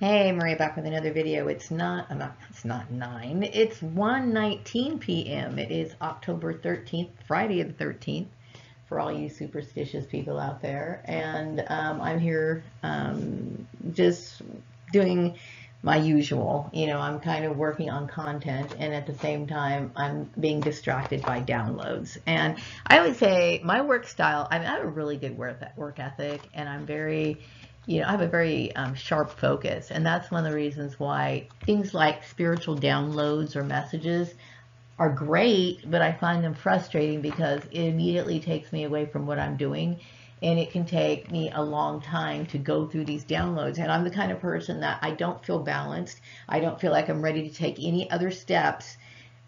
Hey, Maria back with another video. It's not, it's not 9, it's 1.19 p.m. It is October 13th, Friday the 13th, for all you superstitious people out there. And um, I'm here um, just doing my usual. You know, I'm kind of working on content and at the same time I'm being distracted by downloads. And I always say my work style, I, mean, I have a really good work, work ethic and I'm very you know, I have a very um, sharp focus, and that's one of the reasons why things like spiritual downloads or messages are great, but I find them frustrating because it immediately takes me away from what I'm doing, and it can take me a long time to go through these downloads. And I'm the kind of person that I don't feel balanced. I don't feel like I'm ready to take any other steps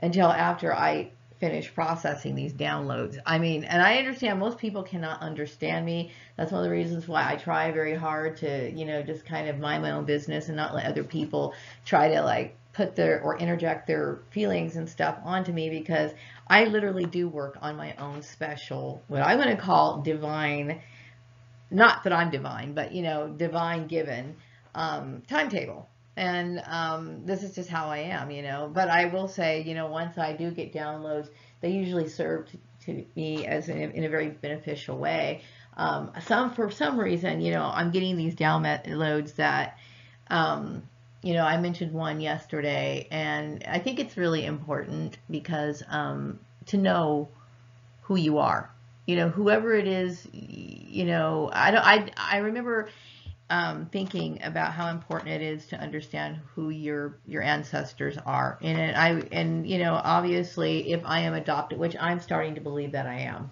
until after I finish processing these downloads. I mean, and I understand most people cannot understand me. That's one of the reasons why I try very hard to, you know, just kind of mind my own business and not let other people try to like put their or interject their feelings and stuff onto me because I literally do work on my own special, what I'm going to call divine, not that I'm divine, but, you know, divine given um, timetable and um, this is just how I am, you know. But I will say, you know, once I do get downloads, they usually serve to, to me as in a, in a, very beneficial way. Um, some for some reason, you know, I'm getting these downloads that, um, you know, I mentioned one yesterday, and I think it's really important because um, to know who you are. You know, whoever it is, you know, I don't. I I remember um, thinking about how important it is to understand who your your ancestors are. And I and you know obviously if I am adopted, which I'm starting to believe that I am,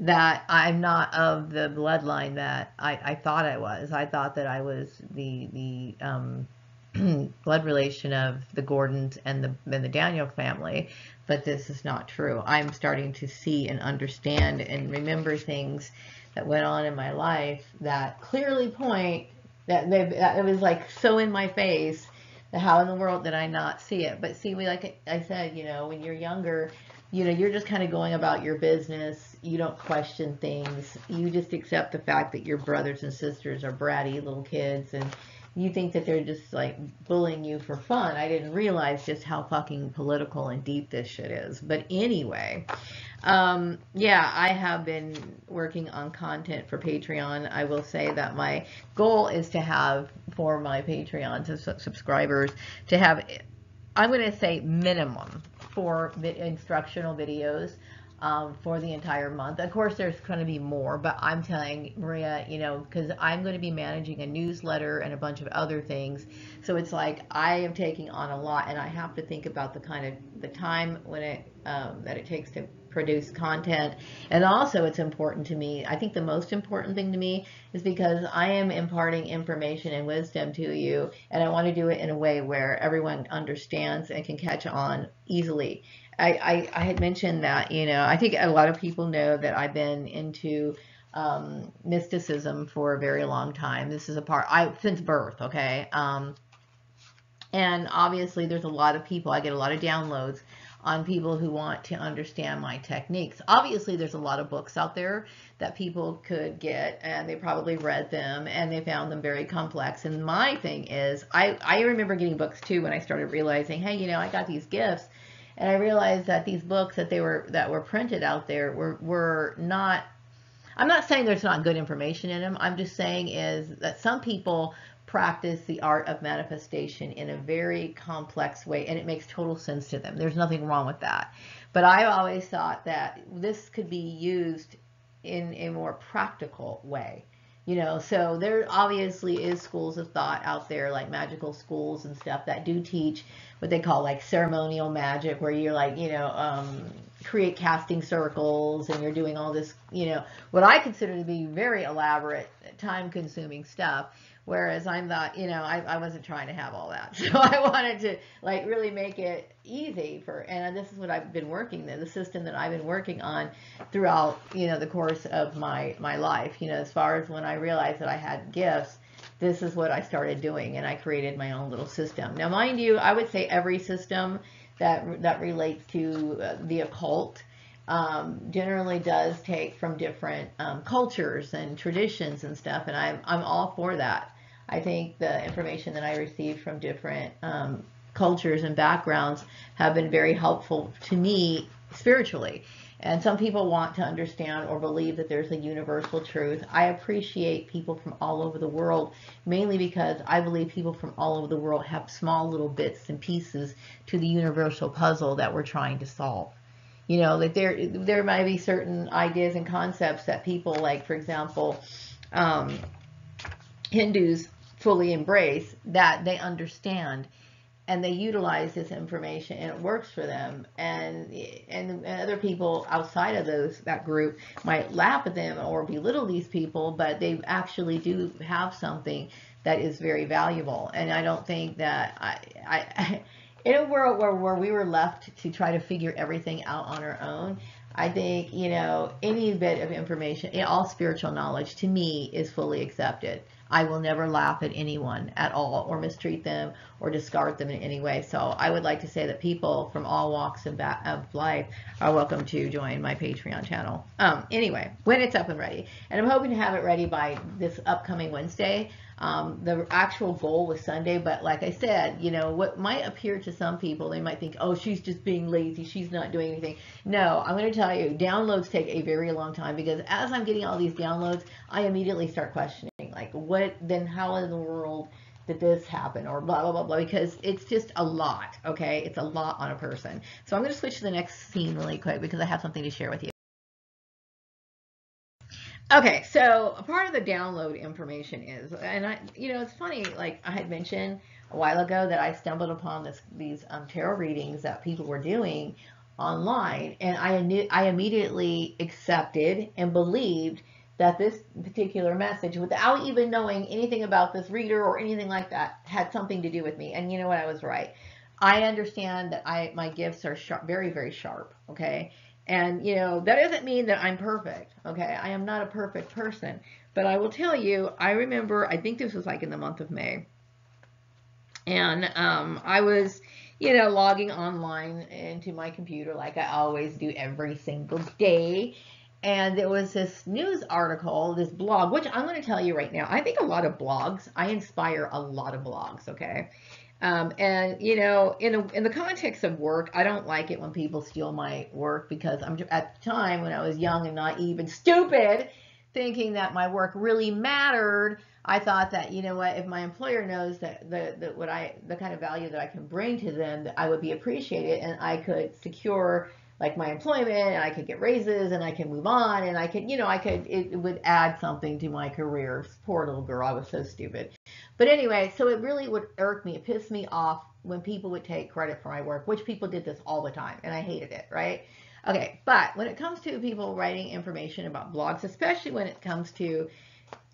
that I'm not of the bloodline that I, I thought I was. I thought that I was the the um, blood relation of the Gordons and the and the Daniel family, but this is not true. I'm starting to see and understand and remember things that went on in my life that clearly point that they that it was like so in my face how in the world did I not see it? But see, we like I said, you know, when you're younger, you know, you're just kind of going about your business. You don't question things. You just accept the fact that your brothers and sisters are bratty little kids and you think that they're just like bullying you for fun. I didn't realize just how fucking political and deep this shit is. But anyway, um, yeah, I have been working on content for Patreon. I will say that my goal is to have for my Patreon subscribers to have, I'm going to say minimum four instructional videos um, for the entire month. Of course, there's going to be more, but I'm telling Maria, you know, because I'm going to be managing a newsletter and a bunch of other things. So it's like I am taking on a lot, and I have to think about the kind of the time when it um, that it takes to produce content. And also, it's important to me. I think the most important thing to me is because I am imparting information and wisdom to you, and I want to do it in a way where everyone understands and can catch on easily. I, I, I had mentioned that, you know, I think a lot of people know that I've been into um, mysticism for a very long time. This is a part, I since birth, okay? Um, and obviously there's a lot of people, I get a lot of downloads on people who want to understand my techniques. Obviously, there's a lot of books out there that people could get, and they probably read them, and they found them very complex. And my thing is, I, I remember getting books too when I started realizing, hey, you know, I got these gifts, and I realized that these books that they were that were printed out there were were not. I'm not saying there's not good information in them. I'm just saying is that some people practice the art of manifestation in a very complex way and it makes total sense to them. There's nothing wrong with that. But I always thought that this could be used in a more practical way. You know, so there obviously is schools of thought out there like magical schools and stuff that do teach what they call like ceremonial magic where you're like, you know, um, create casting circles and you're doing all this, you know, what I consider to be very elaborate, time consuming stuff. Whereas I'm not, you know, I, I wasn't trying to have all that. So I wanted to like really make it easy for, and this is what I've been working, the, the system that I've been working on throughout, you know, the course of my, my life, you know, as far as when I realized that I had gifts, this is what I started doing and I created my own little system. Now, mind you, I would say every system that, that relates to uh, the occult um, generally does take from different um, cultures and traditions and stuff, and I'm, I'm all for that. I think the information that I received from different um, cultures and backgrounds have been very helpful to me spiritually. And some people want to understand or believe that there's a universal truth. I appreciate people from all over the world, mainly because I believe people from all over the world have small little bits and pieces to the universal puzzle that we're trying to solve. You know, like there there might be certain ideas and concepts that people like, for example, um, Hindus fully embrace that they understand and they utilize this information and it works for them. And, and other people outside of those that group might laugh at them or belittle these people but they actually do have something that is very valuable. And I don't think that I, I in a world where, where we were left to try to figure everything out on our own I think you know any bit of information all spiritual knowledge to me is fully accepted I will never laugh at anyone at all or mistreat them or discard them in any way. So I would like to say that people from all walks of, of life are welcome to join my Patreon channel. Um, anyway, when it's up and ready. And I'm hoping to have it ready by this upcoming Wednesday. Um, the actual goal was Sunday, but like I said, you know, what might appear to some people, they might think, oh, she's just being lazy. She's not doing anything. No, I'm going to tell you, downloads take a very long time because as I'm getting all these downloads, I immediately start questioning, like, what, then how in the world did this happen or blah, blah, blah, blah, because it's just a lot, okay? It's a lot on a person. So I'm going to switch to the next scene really quick because I have something to share with you. Okay, so a part of the download information is, and I, you know, it's funny, like I had mentioned a while ago that I stumbled upon this, these um, tarot readings that people were doing online, and I, knew I immediately accepted and believed that this particular message, without even knowing anything about this reader or anything like that, had something to do with me. And you know what? I was right. I understand that I my gifts are sharp, very, very sharp. Okay, and, you know, that doesn't mean that I'm perfect, okay? I am not a perfect person. But I will tell you, I remember, I think this was like in the month of May. And um, I was, you know, logging online into my computer like I always do every single day. And there was this news article, this blog, which I'm going to tell you right now. I think a lot of blogs, I inspire a lot of blogs, okay? Um, and you know, in a, in the context of work, I don't like it when people steal my work because I'm at the time when I was young and naive and stupid, thinking that my work really mattered. I thought that you know what, if my employer knows that the, the what I the kind of value that I can bring to them, that I would be appreciated and I could secure like my employment and I could get raises and I can move on and I could, you know, I could, it, it, would add something to my career. Poor little girl, I was so stupid. But anyway, so it really would irk me, it pissed me off when people would take credit for my work, which people did this all the time and I hated it, right? Okay, but when it comes to people writing information about blogs, especially when it comes to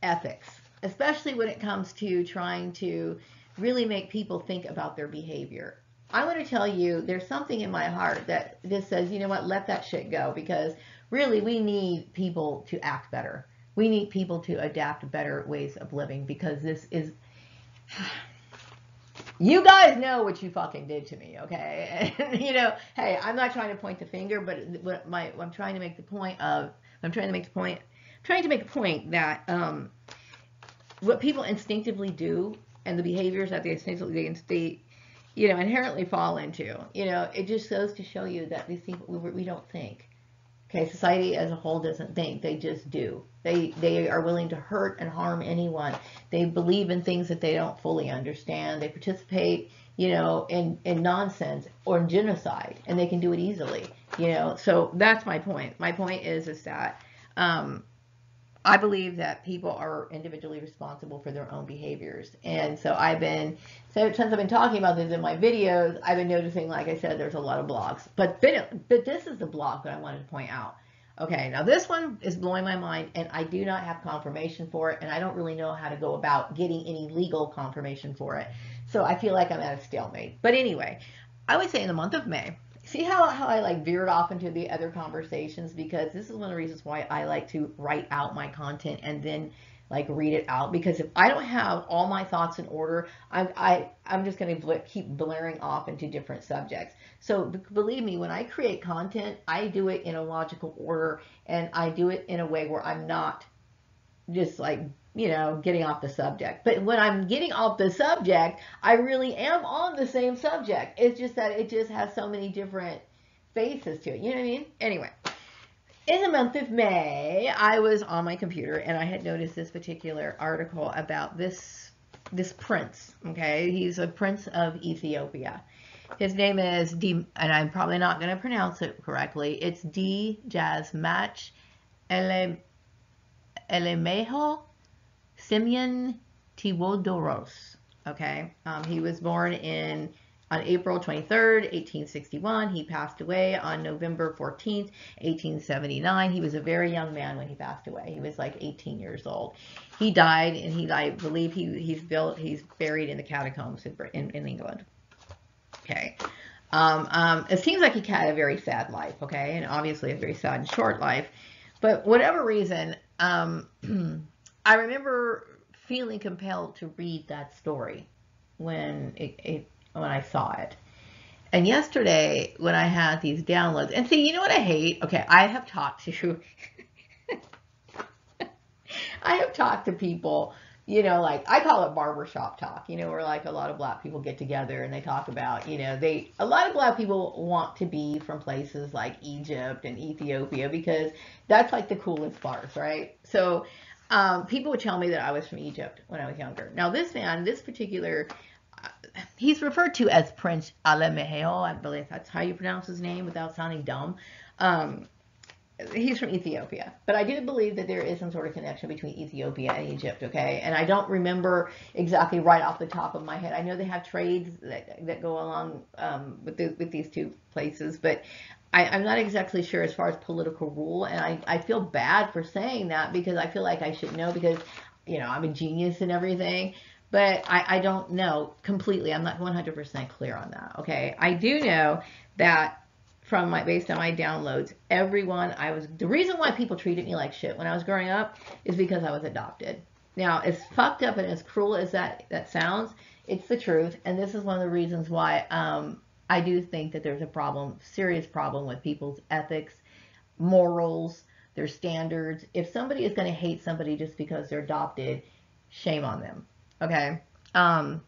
ethics, especially when it comes to trying to really make people think about their behavior, I want to tell you there's something in my heart that just says, you know what, let that shit go because really we need people to act better. We need people to adapt better ways of living because this is you guys know what you fucking did to me, okay? And you know, hey, I'm not trying to point the finger, but what my, I'm trying to make the point of I'm trying to make the point I'm trying to make the point that um what people instinctively do and the behaviors that they instinctively they you know, inherently fall into. You know, it just goes to show you that these people, we, we don't think. Okay, society as a whole doesn't think, they just do. They, they are willing to hurt and harm anyone. They believe in things that they don't fully understand. They participate, you know, in, in nonsense or in genocide, and they can do it easily, you know. So that's my point. My point is, is that um, I believe that people are individually responsible for their own behaviors. And so I've been, so since I've been talking about this in my videos, I've been noticing, like I said, there's a lot of blogs. But, but this is the blog that I wanted to point out. Okay, now this one is blowing my mind, and I do not have confirmation for it, and I don't really know how to go about getting any legal confirmation for it. So I feel like I'm at a stalemate. But anyway, I would say in the month of May, see how, how I like veered off into the other conversations because this is one of the reasons why I like to write out my content and then like read it out because if I don't have all my thoughts in order, I, I, I'm just going to keep blaring off into different subjects. So believe me, when I create content, I do it in a logical order and I do it in a way where I'm not just like you know, getting off the subject. But when I'm getting off the subject, I really am on the same subject. It's just that it just has so many different faces to it. You know what I mean? Anyway, in the month of May, I was on my computer and I had noticed this particular article about this this prince. Okay, he's a prince of Ethiopia. His name is D, and I'm probably not going to pronounce it correctly. It's D Jazz Match Ele, Elemejo Simeon Tiwodoros. Okay, um, he was born in on April 23rd, 1861. He passed away on November 14th, 1879. He was a very young man when he passed away. He was like 18 years old. He died, and he, I believe, he he's built, he's buried in the catacombs in, in, in England. Okay. Um, um, it seems like he had a very sad life, okay, and obviously a very sad and short life. But whatever reason, um, I remember feeling compelled to read that story when it, it when I saw it. And yesterday, when I had these downloads, and see, you know what I hate? Okay, I have talked to, I have talked to people you know, like I call it barbershop talk, you know, where like a lot of black people get together and they talk about, you know, they, a lot of black people want to be from places like Egypt and Ethiopia because that's like the coolest parts, right? So, um, people would tell me that I was from Egypt when I was younger. Now, this man, this particular, uh, he's referred to as Prince Alemayehu. I believe that's how you pronounce his name without sounding dumb. Um, he's from Ethiopia, but I do believe that there is some sort of connection between Ethiopia and Egypt. Okay, and I don't remember exactly right off the top of my head. I know they have trades that, that go along um, with the, with these two places, but I, am not exactly sure as far as political rule, and I, I feel bad for saying that because I feel like I should know because you know I'm a genius and everything. But I, I don't know completely. I'm not 100% clear on that. Okay. I do know that from my based on my downloads. Everyone I was the reason why people treated me like shit when I was growing up is because I was adopted. Now, as fucked up and as cruel as that that sounds, it's the truth, and this is one of the reasons why um, I do think that there's a problem, serious problem with people's ethics, morals, their standards. If somebody is going to hate somebody just because they're adopted, shame on them. Okay. Um,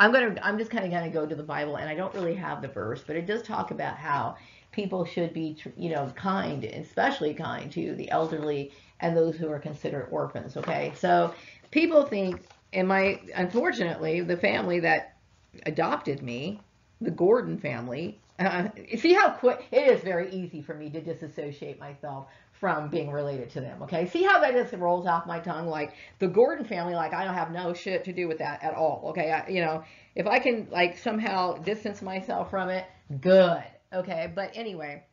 I'm gonna I'm just kind of gonna go to the Bible, and I don't really have the verse, but it does talk about how people should be you know kind, especially kind to the elderly and those who are considered orphans. Okay, so people think, and my unfortunately the family that adopted me, the Gordon family. Uh, see how quick it is very easy for me to disassociate myself from being related to them. Okay, see how that just rolls off my tongue like the Gordon family. Like I don't have no shit to do with that at all. Okay, I, you know if I can like somehow distance myself from it, good. Okay, but anyway,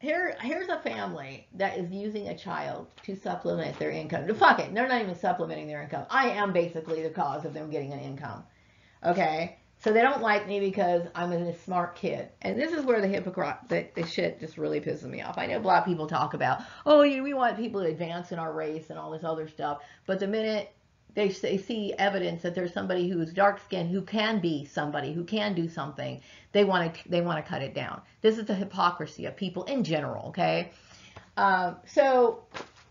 here here's a family that is using a child to supplement their income. Fuck it, they're not even supplementing their income. I am basically the cause of them getting an income. Okay, so they don't like me because I'm a smart kid. And this is where the hypocrite, the, the shit just really pisses me off. I know black people talk about, oh, you know, we want people to advance in our race and all this other stuff. But the minute they, they see evidence that there's somebody who's dark skinned who can be somebody who can do something, they want to they want to cut it down. This is the hypocrisy of people in general. Okay, uh, so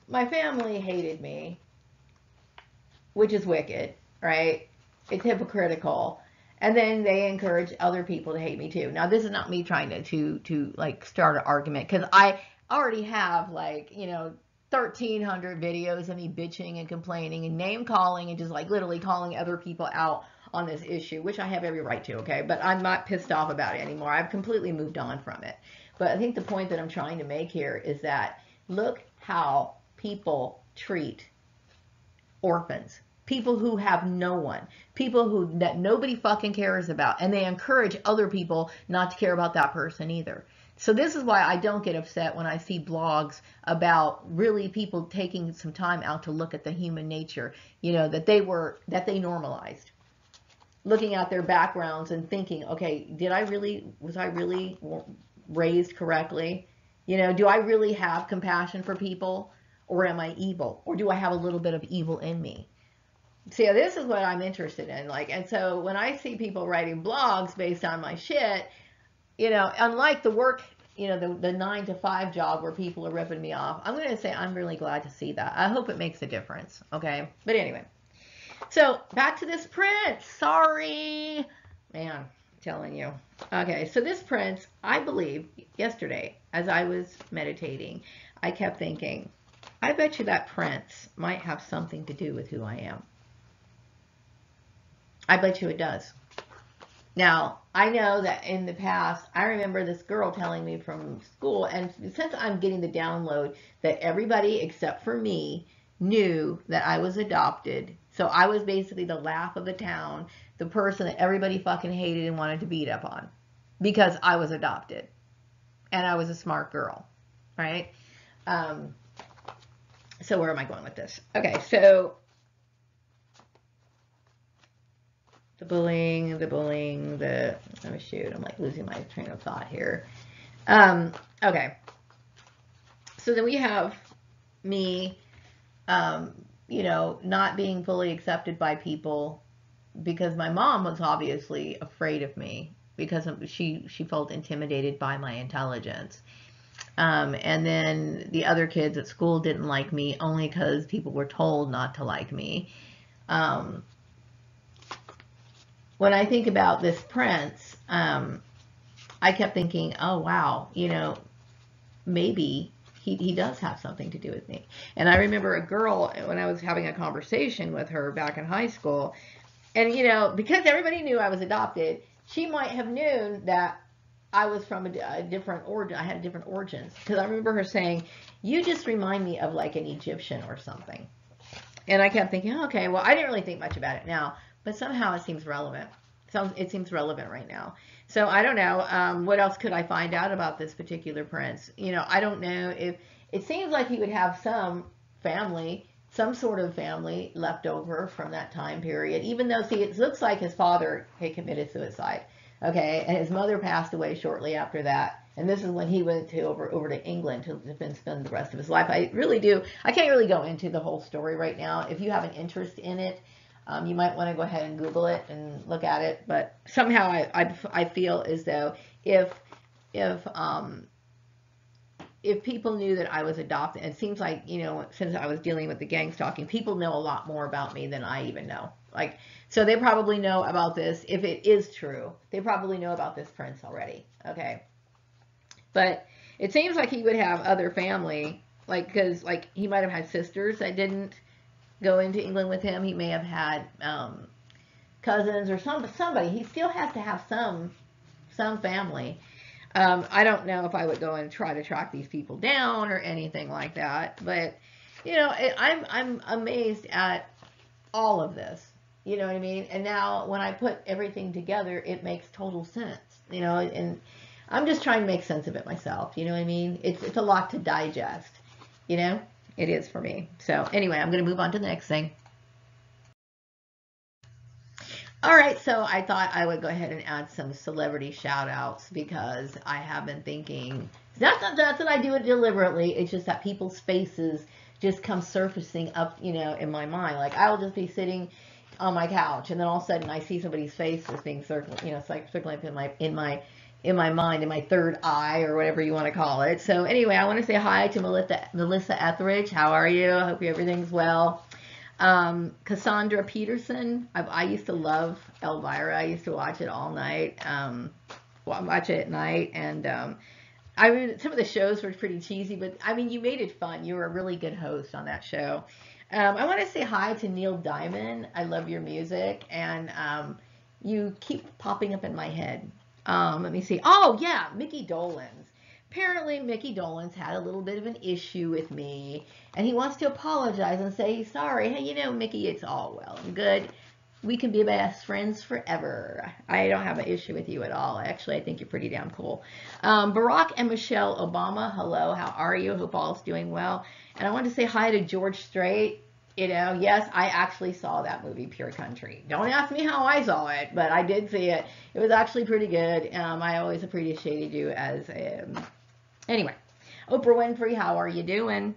my family hated me, which is wicked, right? It's hypocritical and then they encourage other people to hate me too. Now, this is not me trying to to, to like start an argument because I already have like you know 1300 videos of me bitching and complaining and name calling and just like literally calling other people out on this issue, which I have every right to. Okay, but I'm not pissed off about it anymore. I've completely moved on from it. But I think the point that I'm trying to make here is that look how people treat orphans people who have no one, people who that nobody fucking cares about, and they encourage other people not to care about that person either. So this is why I don't get upset when I see blogs about really people taking some time out to look at the human nature, you know, that they were that they normalized. Looking at their backgrounds and thinking, okay, did I really was I really raised correctly? You know, do I really have compassion for people or am I evil? Or do I have a little bit of evil in me? See this is what i'm interested in like and so when i see people writing blogs based on my shit you know unlike the work you know, the, the nine to five job where people are ripping me off. I'm going to say I'm really glad to see that. I hope it makes a difference. Okay. But anyway, so back to this prince. Sorry. Man, I'm telling you. Okay. So this prince, I believe yesterday as I was meditating, I kept thinking, I bet you that prince might have something to do with who I am. I bet you it does. Now, I know that in the past, I remember this girl telling me from school, and since I'm getting the download that everybody except for me knew that I was adopted, so I was basically the laugh of the town, the person that everybody fucking hated and wanted to beat up on because I was adopted and I was a smart girl, right? Um, so where am I going with this? Okay, so the bullying, the bullying, the, oh shoot, I'm like losing my train of thought here. Um, okay. So then we have me, um, you know, not being fully accepted by people because my mom was obviously afraid of me because she, she felt intimidated by my intelligence. Um, and then the other kids at school didn't like me only because people were told not to like me. Um, when I think about this prince, um, I kept thinking, oh, wow, you know, maybe he, he does have something to do with me. And I remember a girl, when I was having a conversation with her back in high school, and, you know, because everybody knew I was adopted, she might have known that I was from a, a different origin. I had different origins. Because I remember her saying, you just remind me of like an Egyptian or something. And I kept thinking, okay, well, I didn't really think much about it now but somehow it seems relevant. It seems relevant right now. So I don't know. Um, what else could I find out about this particular prince? You know, I don't know if it seems like he would have some family, some sort of family left over from that time period, even though, see, it looks like his father had committed suicide. Okay. And his mother passed away shortly after that. And this is when he went to over, over to England to, to spend the rest of his life. I really do. I can't really go into the whole story right now. If you have an interest in it, um, you might want to go ahead and Google it and look at it. But somehow I, I, I feel as though if, if, um, if people knew that I was adopted, it seems like, you know, since I was dealing with the gang stalking, people know a lot more about me than I even know. Like, so they probably know about this. If it is true, they probably know about this prince already. Okay. But it seems like he would have other family, like, because, like, he might have had sisters that didn't go into England with him. He may have had um, cousins or some somebody. He still has to have some some family. Um, I don't know if I would go and try to track these people down or anything like that, but you know, it, I'm I'm amazed at all of this. You know what I mean? And now when I put everything together, it makes total sense. You know, and I'm just trying to make sense of it myself. You know what I mean? It's it's a lot to digest. You know it is for me. So anyway, I'm going to move on to the next thing. All right, so I thought I would go ahead and add some celebrity shout outs because I have been thinking, that's not, that's that I do it deliberately. It's just that people's faces just come surfacing up, you know, in my mind. Like I'll just be sitting on my couch and then all of a sudden I see somebody's face just being circled, you know, it's like circling in my, in my in my mind, in my third eye, or whatever you want to call it. So anyway, I want to say hi to Melissa, Melissa Etheridge. How are you? I hope everything's well. Um, Cassandra Peterson. I, I, used to love Elvira. I used to watch it all night. Um, watch it at night. And um, I mean, some of the shows were pretty cheesy, but I mean, you made it fun. You were a really good host on that show. Um, I want to say hi to Neil Diamond. I love your music. And um, you keep popping up in my head. Um, let me see. Oh, yeah, Mickey Dolenz. Apparently, Mickey Dolenz had a little bit of an issue with me, and he wants to apologize and say sorry. Hey, you know, Mickey, it's all well and good. We can be best friends forever. I don't have an issue with you at all. Actually, I think you're pretty damn cool. Um, Barack and Michelle Obama, hello, how are you? Hope all's doing well. And I want to say hi to George Strait. You know, yes, I actually saw that movie, Pure Country. Don't ask me how I saw it, but I did see it. It was actually pretty good. Um, I always appreciated you as, um, anyway. Oprah Winfrey, how are you doing?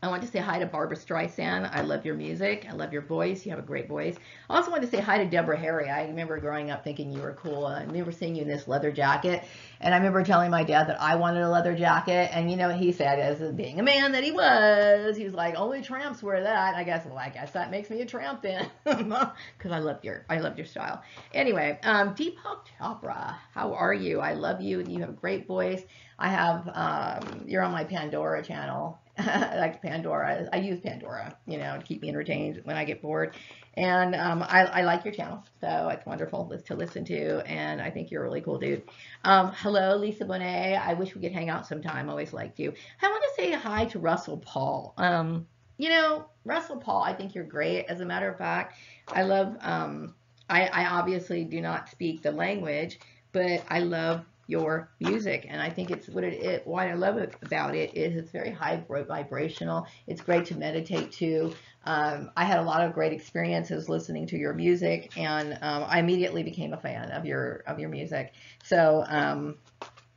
I want to say hi to Barbara Streisand. I love your music. I love your voice. You have a great voice. I also want to say hi to Deborah Harry. I remember growing up thinking you were cool. I remember seeing you in this leather jacket. And I remember telling my dad that I wanted a leather jacket. And you know what he said, as being a man that he was, he was like, only tramps wear that. I guess, well, I guess that makes me a tramp then. Because I loved your, I loved your style. Anyway, um, Deepak Chopra, how are you? I love you. You have a great voice. I have, um, you're on my Pandora channel like Pandora. I use Pandora, you know, to keep me entertained when I get bored. And um, I, I, like your channel, so it's wonderful to listen to. And I think you're a really cool dude. Um, hello, Lisa Bonet. I wish we could hang out sometime. Always liked you. I want to say hi to Russill Paul. Um, you know, Russill Paul, I think you're great. As a matter of fact, I love. Um, I, I obviously do not speak the language, but I love your music. And I think it's what it, it what I love about it is it's very high vibrational. It's great to meditate to. Um, I had a lot of great experiences listening to your music, and um, I immediately became a fan of your of your music. So um,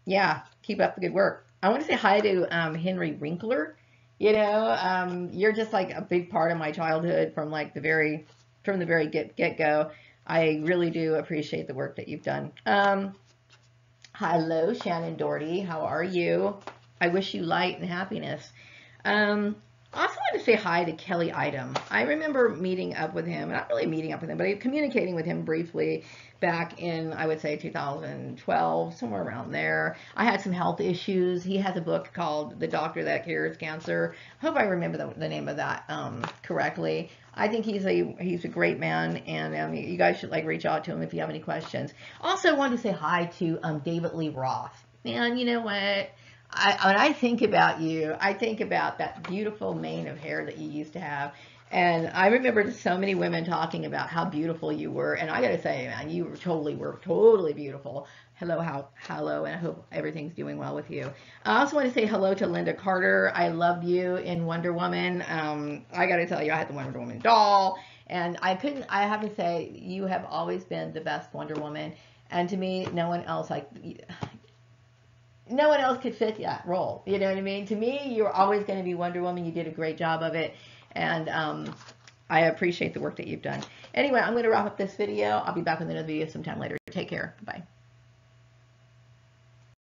yeah, keep up the good work. I want to say hi to um, Henry Winkler. You know, um, you're just like a big part of my childhood from like the very from the very get get go. I really do appreciate the work that you've done. Um, Hello, Shannen Doherty. How are you? I wish you light and happiness. Um, I also want to say hi to Kelley Eidem. I remember meeting up with him, not really meeting up with him, but communicating with him briefly back in, I would say, 2012, somewhere around there. I had some health issues. He has a book called The Doctor That Cures Cancer. I hope I remember the, the name of that um, correctly. I think he's a he's a great man, and um, you guys should like reach out to him if you have any questions. Also, wanted to say hi to um, David Lee Roth. Man, you know what? I, when I think about you, I think about that beautiful mane of hair that you used to have. And I remember so many women talking about how beautiful you were. And I got to say, man, you were totally were totally beautiful. Hello, how hello, and I hope everything's doing well with you. I also want to say hello to Lynda Carter. I love you in Wonder Woman. Um, I got to tell you, I had the Wonder Woman doll, and I couldn't. I have to say, you have always been the best Wonder Woman. And to me, no one else like no one else could fit that role. You know what I mean? To me, you're always going to be Wonder Woman. You did a great job of it. And um, I appreciate the work that you've done. Anyway, I'm going to wrap up this video. I'll be back with another video sometime later. Take care. Bye.